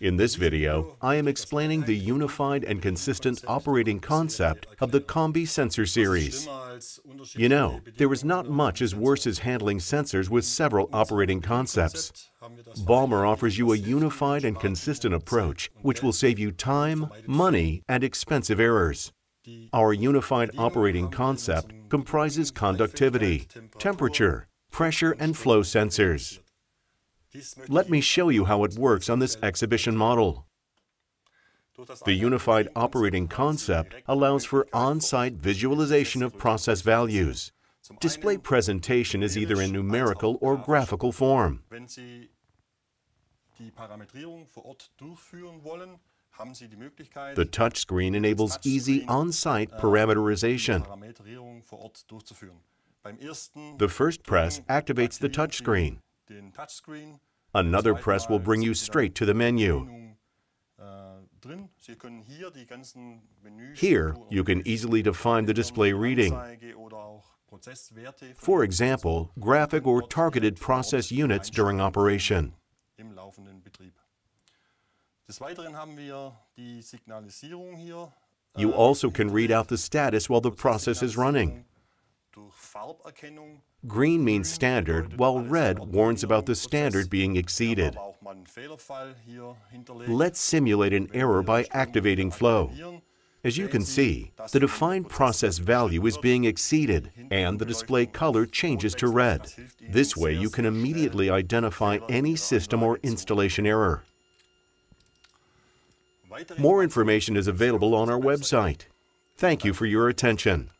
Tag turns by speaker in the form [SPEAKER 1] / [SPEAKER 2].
[SPEAKER 1] In this video, I am explaining the unified and consistent operating concept of the Combi sensor series. You know, there is not much as worse as handling sensors with several operating concepts. Baumer offers you a unified and consistent approach, which will save you time, money, and expensive errors. Our unified operating concept comprises conductivity, temperature, pressure, and flow sensors. Let me show you how it works on this exhibition model. The unified operating concept allows for on-site visualization of process values. Display presentation is either in numerical or graphical form. The touchscreen enables easy on-site parameterization. The first press activates the touchscreen. Another press will bring you straight to the menu. Here, you can easily define the display reading. For example, graphic or targeted process units during operation. You also can read out the status while the process is running. Green means standard, while red warns about the standard being exceeded. Let's simulate an error by activating flow. As you can see, the defined process value is being exceeded, and the display color changes to red. This way, you can immediately identify any system or installation error. More information is available on our website. Thank you for your attention.